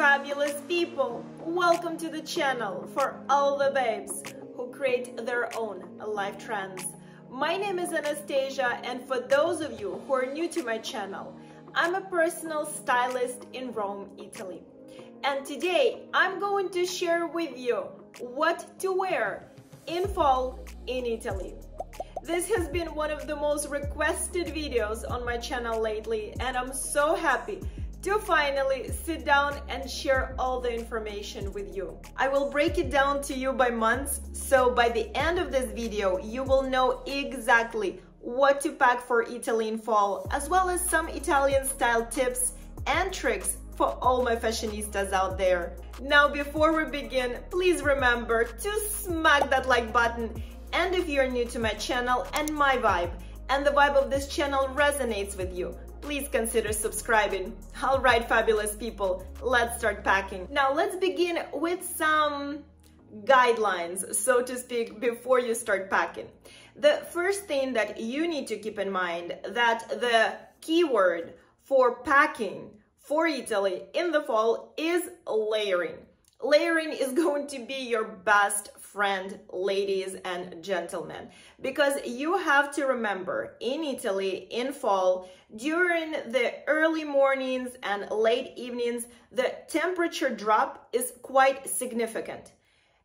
fabulous people! Welcome to the channel for all the babes who create their own life trends. My name is Anastasia and for those of you who are new to my channel, I'm a personal stylist in Rome, Italy. And today I'm going to share with you what to wear in fall in Italy. This has been one of the most requested videos on my channel lately and I'm so happy to finally sit down and share all the information with you. I will break it down to you by months, so by the end of this video, you will know exactly what to pack for Italy in fall, as well as some Italian style tips and tricks for all my fashionistas out there. Now, before we begin, please remember to smack that like button. And if you're new to my channel and my vibe, and the vibe of this channel resonates with you, please consider subscribing. All right, fabulous people, let's start packing. Now let's begin with some guidelines, so to speak, before you start packing. The first thing that you need to keep in mind that the keyword for packing for Italy in the fall is layering. Layering is going to be your best friend, ladies and gentlemen, because you have to remember in Italy in fall, during the early mornings and late evenings, the temperature drop is quite significant.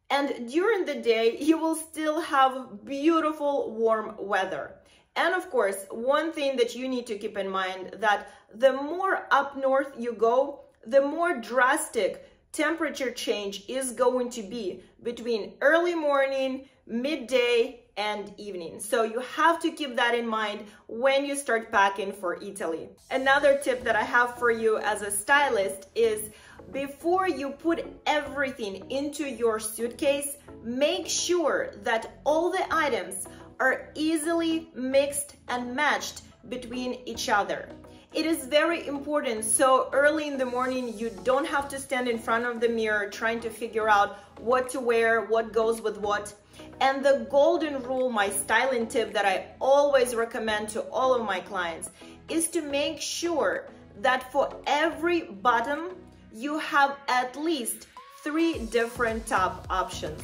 And during the day, you will still have beautiful warm weather. And of course, one thing that you need to keep in mind that the more up north you go, the more drastic temperature change is going to be between early morning, midday, and evening. So you have to keep that in mind when you start packing for Italy. Another tip that I have for you as a stylist is before you put everything into your suitcase, make sure that all the items are easily mixed and matched between each other. It is very important so early in the morning you don't have to stand in front of the mirror trying to figure out what to wear, what goes with what. And the golden rule, my styling tip that I always recommend to all of my clients is to make sure that for every bottom, you have at least three different top options.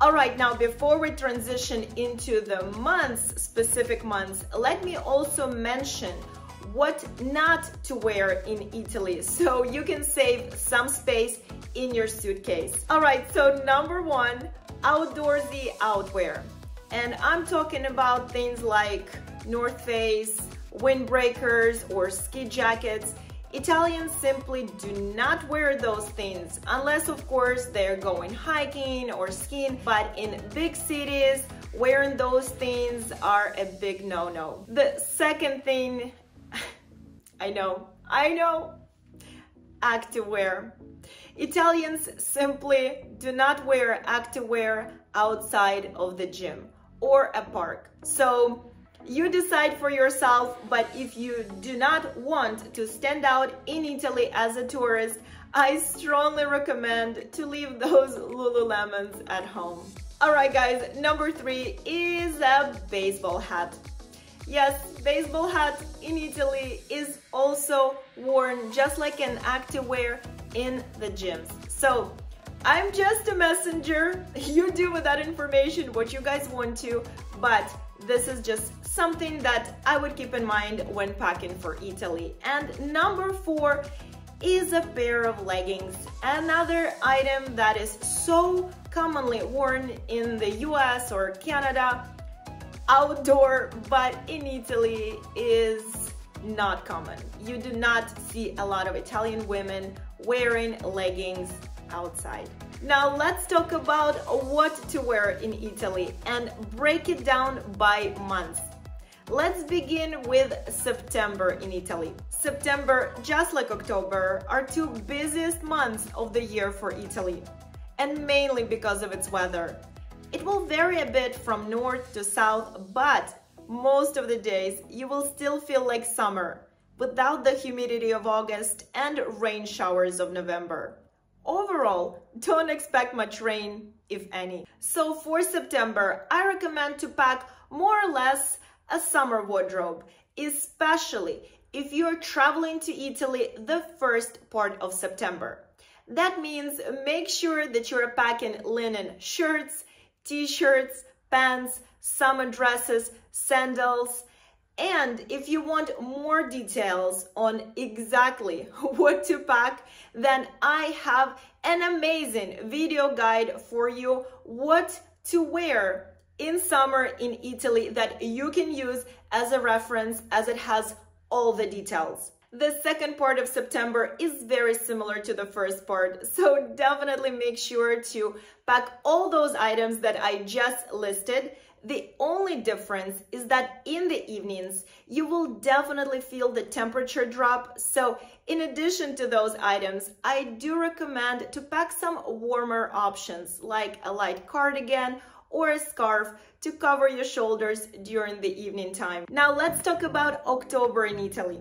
All right, now before we transition into the months, specific months, let me also mention what not to wear in Italy so you can save some space in your suitcase. All right, so number one, outdoorsy outwear. And I'm talking about things like North Face, windbreakers, or ski jackets. Italians simply do not wear those things unless of course they're going hiking or skiing but in big cities wearing those things are a big no-no. The second thing I know, I know. Activewear. Italians simply do not wear activewear outside of the gym or a park. So you decide for yourself, but if you do not want to stand out in Italy as a tourist, I strongly recommend to leave those Lululemons at home. All right, guys, number three is a baseball hat. Yes, baseball hat in Italy is also worn just like an activewear in the gyms. So I'm just a messenger. You do with that information what you guys want to, but this is just something that I would keep in mind when packing for Italy. And number four is a pair of leggings. Another item that is so commonly worn in the US or Canada outdoor, but in Italy is not common. You do not see a lot of Italian women wearing leggings outside. Now let's talk about what to wear in Italy and break it down by months. Let's begin with September in Italy. September, just like October, are two busiest months of the year for Italy, and mainly because of its weather. It will vary a bit from north to south, but most of the days you will still feel like summer without the humidity of August and rain showers of November. Overall, don't expect much rain, if any. So for September, I recommend to pack more or less a summer wardrobe, especially if you're traveling to Italy the first part of September. That means make sure that you're packing linen shirts, t-shirts, pants, summer dresses, sandals, and if you want more details on exactly what to pack, then I have an amazing video guide for you what to wear in summer in Italy that you can use as a reference as it has all the details. The second part of September is very similar to the first part, so definitely make sure to pack all those items that I just listed the only difference is that in the evenings, you will definitely feel the temperature drop. So in addition to those items, I do recommend to pack some warmer options like a light cardigan or a scarf to cover your shoulders during the evening time. Now let's talk about October in Italy.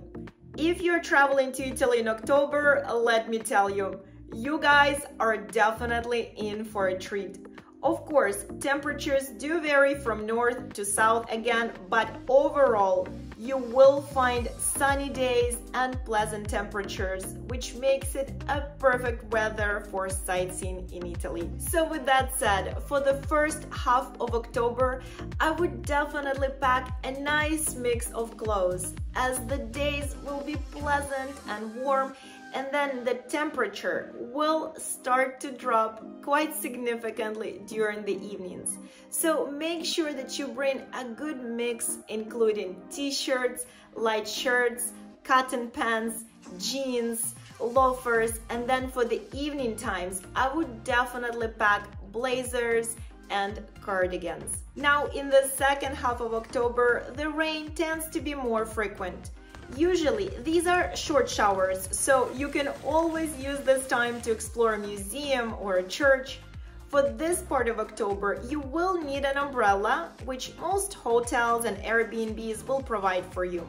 If you're traveling to Italy in October, let me tell you, you guys are definitely in for a treat. Of course, temperatures do vary from north to south again, but overall, you will find sunny days and pleasant temperatures, which makes it a perfect weather for sightseeing in Italy. So with that said, for the first half of October, I would definitely pack a nice mix of clothes as the days will be pleasant and warm and then the temperature will start to drop quite significantly during the evenings. So make sure that you bring a good mix including t-shirts, light shirts, cotton pants, jeans, loafers, and then for the evening times, I would definitely pack blazers and cardigans. Now in the second half of October, the rain tends to be more frequent. Usually, these are short showers, so you can always use this time to explore a museum or a church. For this part of October, you will need an umbrella, which most hotels and Airbnbs will provide for you,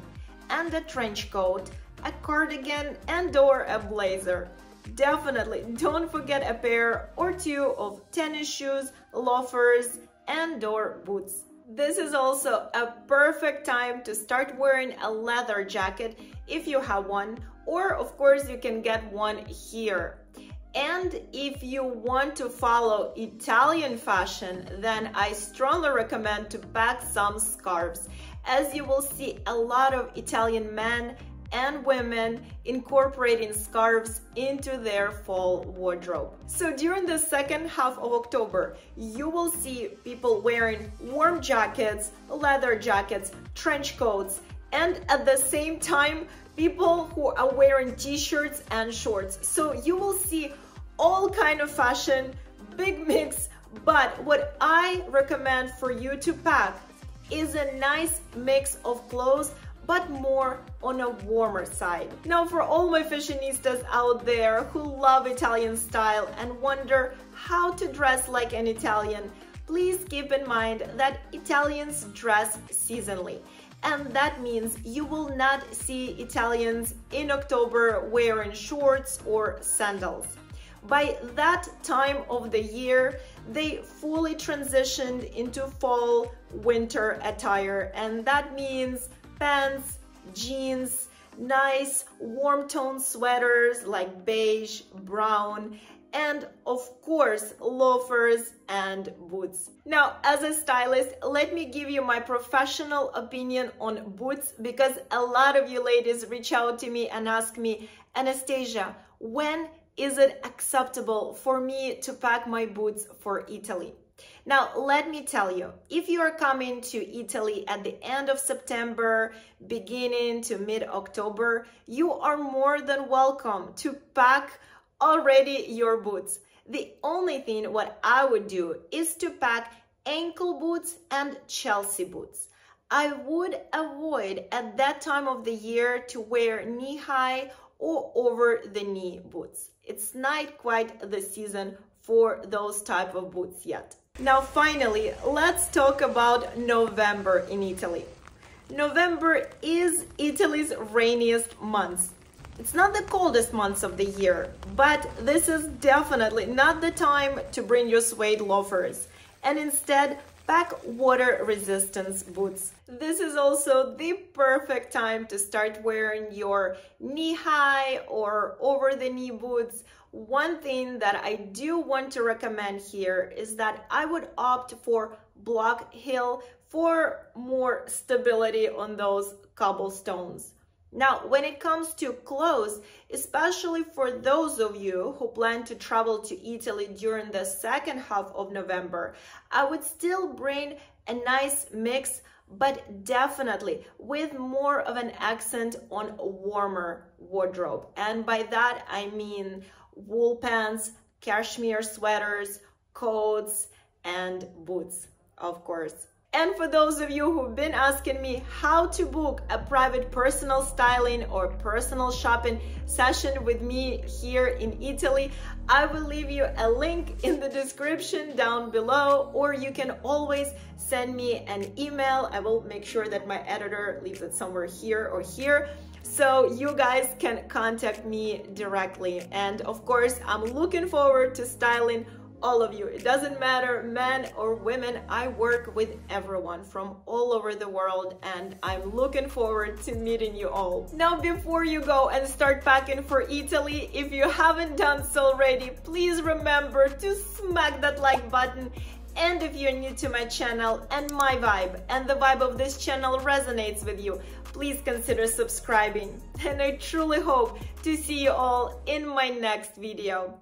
and a trench coat, a cardigan, and or a blazer. Definitely don't forget a pair or two of tennis shoes, loafers, and or boots. This is also a perfect time to start wearing a leather jacket if you have one, or of course you can get one here. And if you want to follow Italian fashion, then I strongly recommend to pack some scarves, as you will see a lot of Italian men and women incorporating scarves into their fall wardrobe. So during the second half of October, you will see people wearing warm jackets, leather jackets, trench coats, and at the same time, people who are wearing t-shirts and shorts. So you will see all kind of fashion, big mix, but what I recommend for you to pack is a nice mix of clothes but more on a warmer side. Now for all my fashionistas out there who love Italian style and wonder how to dress like an Italian, please keep in mind that Italians dress seasonally. And that means you will not see Italians in October wearing shorts or sandals. By that time of the year, they fully transitioned into fall winter attire and that means pants, jeans, nice warm tone sweaters like beige, brown, and of course loafers and boots. Now as a stylist let me give you my professional opinion on boots because a lot of you ladies reach out to me and ask me Anastasia when is it acceptable for me to pack my boots for Italy? Now, let me tell you, if you are coming to Italy at the end of September, beginning to mid-October, you are more than welcome to pack already your boots. The only thing what I would do is to pack ankle boots and Chelsea boots. I would avoid at that time of the year to wear knee-high or over the knee boots. It's not quite the season for those type of boots yet. Now finally, let's talk about November in Italy. November is Italy's rainiest month. It's not the coldest months of the year, but this is definitely not the time to bring your suede loafers and instead pack water resistance boots. This is also the perfect time to start wearing your knee-high or over the knee boots one thing that I do want to recommend here is that I would opt for block heel for more stability on those cobblestones. Now, when it comes to clothes, especially for those of you who plan to travel to Italy during the second half of November, I would still bring a nice mix, but definitely with more of an accent on a warmer wardrobe. And by that, I mean wool pants, cashmere sweaters, coats, and boots, of course. And for those of you who've been asking me how to book a private personal styling or personal shopping session with me here in Italy, I will leave you a link in the description down below, or you can always send me an email. I will make sure that my editor leaves it somewhere here or here so you guys can contact me directly. And of course, I'm looking forward to styling all of you. It doesn't matter, men or women, I work with everyone from all over the world and I'm looking forward to meeting you all. Now, before you go and start packing for Italy, if you haven't done so already, please remember to smack that like button and if you're new to my channel and my vibe and the vibe of this channel resonates with you, please consider subscribing. And I truly hope to see you all in my next video.